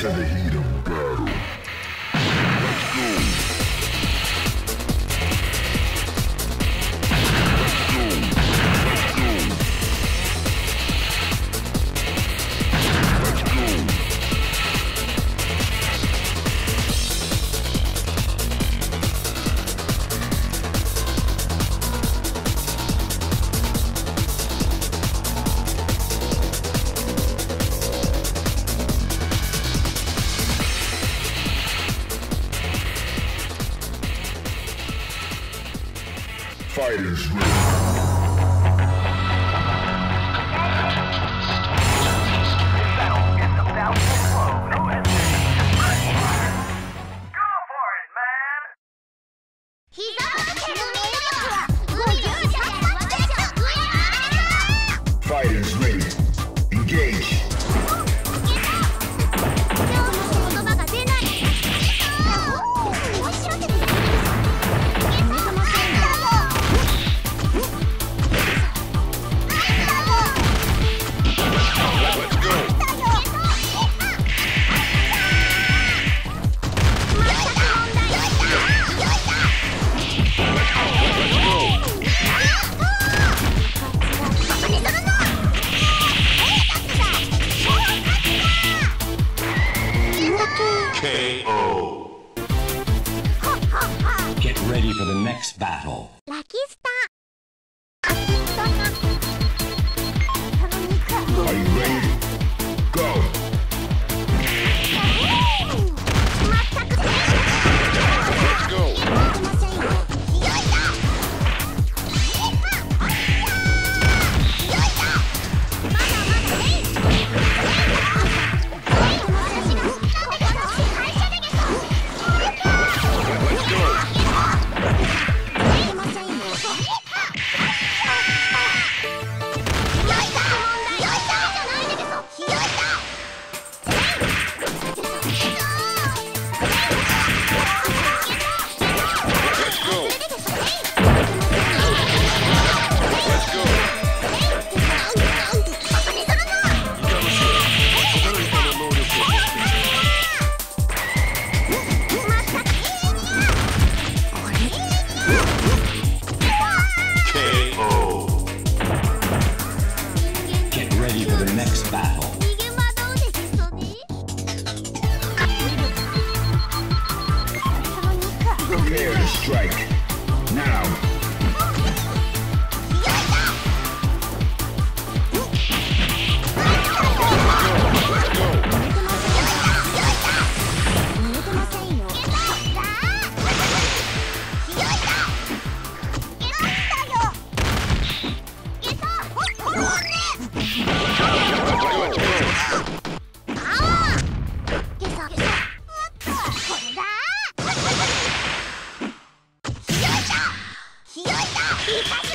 to the heat Fighters Ready. KO. Get ready for the next battle. Lucky Star. the next battle. Prepare to strike. Now. いた